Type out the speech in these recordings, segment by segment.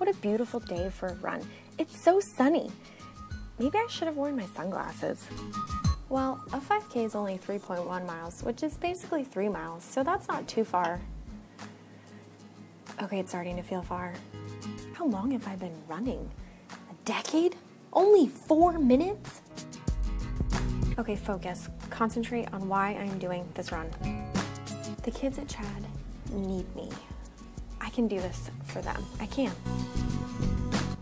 What a beautiful day for a run. It's so sunny. Maybe I should have worn my sunglasses. Well, a 5K is only 3.1 miles, which is basically 3 miles, so that's not too far. Okay, it's starting to feel far. How long have I been running? A decade? Only four minutes? Okay, focus. Concentrate on why I'm doing this run. The kids at CHaD need me. I can do this for them. I can.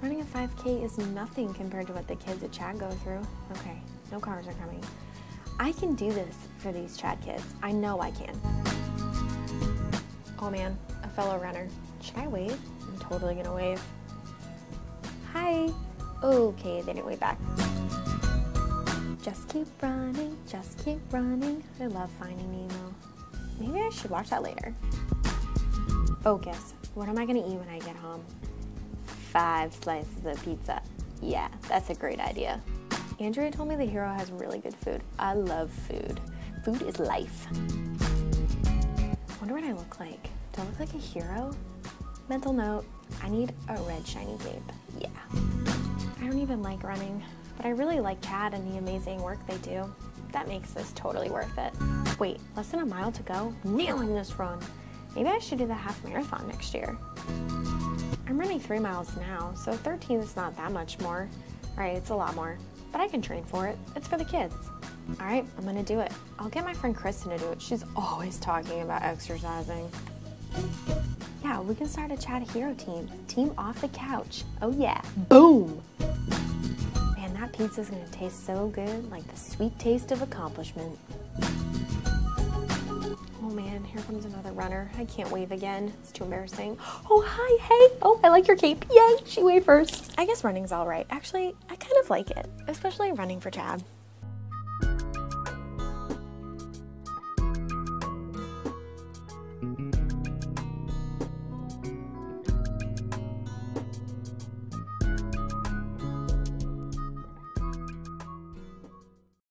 Running a 5K is nothing compared to what the kids at CHaD go through. Okay, no cars are coming. I can do this for these CHaD kids. I know I can. Oh man, a fellow runner. Should I wave? I'm totally gonna wave. Hi. Okay, they didn't wave back. Just keep running, just keep running. I love finding Nemo. Maybe I should watch that later. Focus. What am I gonna eat when I get home? Five slices of pizza. Yeah, that's a great idea. Andrea told me the hero has really good food. I love food. Food is life. Wonder what I look like. Do I look like a hero? Mental note, I need a red shiny cape. Yeah. I don't even like running, but I really like CHaD and the amazing work they do. That makes this totally worth it. Wait, less than a mile to go? Nailing this run. Maybe I should do the half marathon next year. I'm running three miles now, so 13 is not that much more. Right, it's a lot more, but I can train for it. It's for the kids. All right, I'm gonna do it. I'll get my friend Kristen to do it. She's always talking about exercising. Yeah, we can start a CHaD HERO team. Team off the couch. Oh yeah, boom! Man, that pizza's gonna taste so good, like the sweet taste of accomplishment. Here comes another runner. I can't wave again. It's too embarrassing. Oh, hi, hey. Oh, I like your cape. Yay, she waved first. I guess running's all right. Actually, I kind of like it, especially running for CHaD.